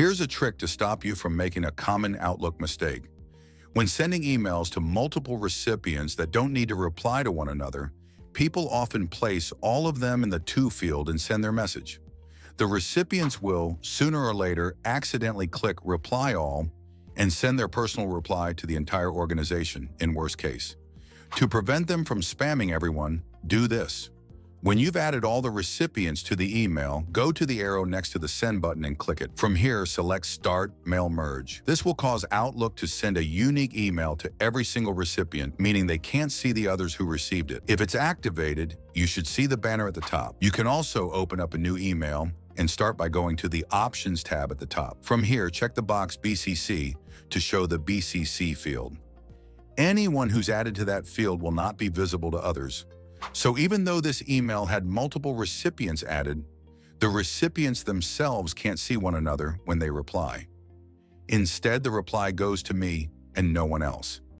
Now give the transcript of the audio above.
Here's a trick to stop you from making a common Outlook mistake. When sending emails to multiple recipients that don't need to reply to one another, people often place all of them in the To field and send their message. The recipients will, sooner or later, accidentally click Reply All and send their personal reply to the entire organization, in worst case. To prevent them from spamming everyone, do this. When you've added all the recipients to the email, go to the arrow next to the Send button and click it. From here, select Start Mail Merge. This will cause Outlook to send a unique email to every single recipient, meaning they can't see the others who received it. If it's activated, you should see the banner at the top. You can also open up a new email and start by going to the Options tab at the top. From here, check the box BCC to show the BCC field. Anyone who's added to that field will not be visible to others. So even though this email had multiple recipients added, the recipients themselves can't see one another when they reply. Instead, the reply goes to me and no one else.